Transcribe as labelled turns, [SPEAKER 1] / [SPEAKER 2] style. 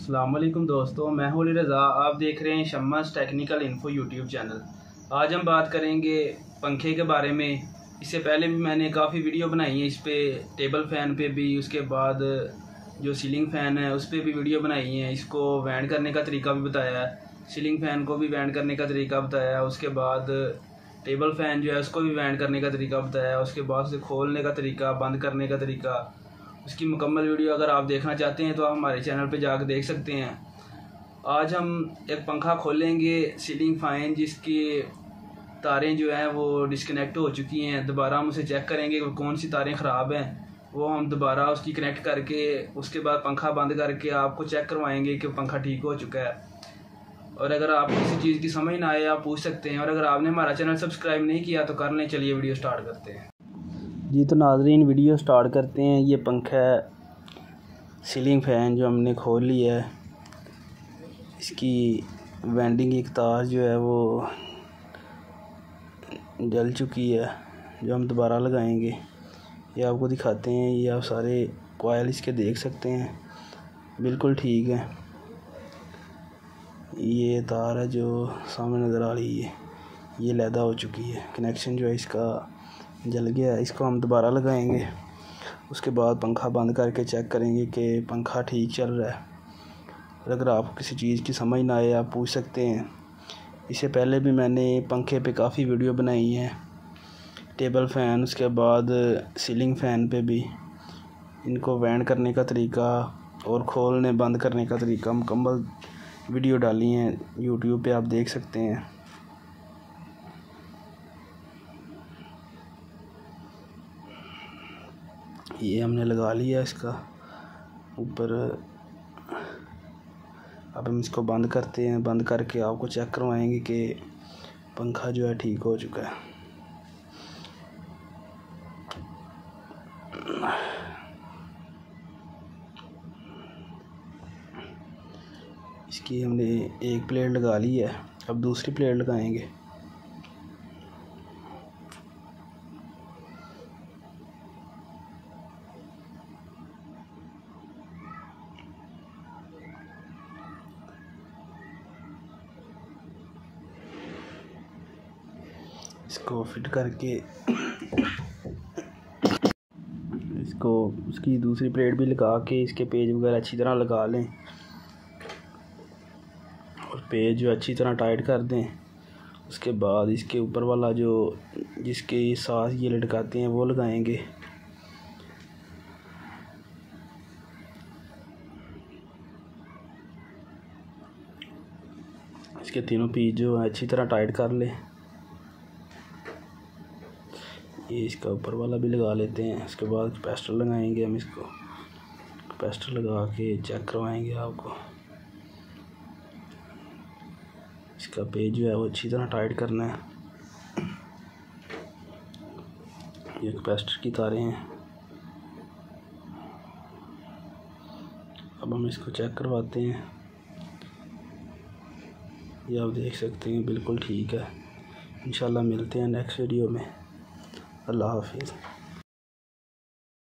[SPEAKER 1] अल्लाम दोस्तों, मैं हूँ रज़ा। आप देख रहे हैं Shammas technical info YouTube channel. आज हम बात करेंगे पंखे के बारे में। इससे पहले भी मैंने काफ़ी वीडियो बनाई है, इस पर टेबल फ़ैन पे भी, उसके बाद जो सीलिंग फ़ैन है, उस पर भी वीडियो बनाई है। इसको वैंड करने का तरीका भी बताया है। सीलिंग फ़ैन को भी वैंड करने का तरीका बताया है, उसके बाद टेबल फ़ैन जो है, उसको भी वैंड करने का तरीका बताया है। उसके बाद उसे खोलने का तरीका, बंद करने का तरीका उसकी मुकम्मल वीडियो अगर आप देखना चाहते हैं तो आप हमारे चैनल पे जाकर देख सकते हैं। आज हम एक पंखा खोलेंगे सीलिंग फ़ाइन जिसकी तारें जो हैं वो डिसकनेक्ट हो चुकी हैं। दोबारा हम उसे चेक करेंगे कौन सी तारें ख़राब हैं। वो हम दोबारा उसकी कनेक्ट करके, उसके बाद पंखा बंद करके आपको चेक करवाएँगे कि पंखा ठीक हो चुका है। और अगर आप किसी चीज़ की समझ ना आए, आप पूछ सकते हैं। और अगर आपने हमारा चैनल सब्सक्राइब नहीं किया तो कर लें। चलिए वीडियो स्टार्ट करते हैं।
[SPEAKER 2] जी तो नाजरीन, वीडियो स्टार्ट करते हैं। ये पंखा है, सीलिंग फ़ैन जो हमने खोल लिया है। इसकी वेंडिंग एक तार जो है वो जल चुकी है, जो हम दोबारा लगाएँगे। ये आपको दिखाते हैं, ये आप सारे कोयल इसके देख सकते हैं। बिल्कुल ठीक है। ये तार है जो सामने नज़र आ रही है। ये लैदा हो चुकी है। कनेक्शन जो है इसका जल गया, इसको हम दोबारा लगाएँगे। उसके बाद पंखा बंद करके चेक करेंगे कि पंखा ठीक चल रहा है। अगर आपको किसी चीज़ की समझ ना आए, आप पूछ सकते हैं। इससे पहले भी मैंने पंखे पे काफ़ी वीडियो बनाई हैं। टेबल फ़ैन, उसके बाद सीलिंग फ़ैन पे भी। इनको वैंड करने का तरीका और खोलने, बंद करने का तरीका, मुकम्मल वीडियो डाली हैं। यूट्यूब पे आप देख सकते हैं। ये हमने लगा लिया इसका। ऊपर, अब हम इसको बंद करते हैं। बंद करके आपको चेक करवाएँगे कि पंखा जो है ठीक हो चुका है। इसकी हमने एक प्लेट लगा ली है। अब दूसरी प्लेट लगाएँगे। इसको फिट करके इसको उसकी दूसरी प्लेट भी लगा के इसके पेज वगैरह अच्छी तरह लगा लें और पेज जो अच्छी तरह टाइट कर दें। उसके बाद इसके ऊपर वाला जो जिसके सास ये लटकाते हैं, वो लगाएँगे। इसके तीनों पीस जो है, अच्छी तरह टाइट कर लें। ये इसका ऊपर वाला भी लगा लेते हैं उसके बाद कैपेसिटर लगाएँगे हम इसको। कैपेसिटर लगा के चेक करवाएँगे आपको। इसका पेज जो है वो अच्छी तरह टाइट करना है। ये पेस्टर की तारें हैं। अब हम इसको चेक करवाते हैं। ये आप देख सकते हैं, बिल्कुल ठीक है। इंशाल्लाह मिलते हैं नेक्स्ट वीडियो में। अल्लाह हाफिज़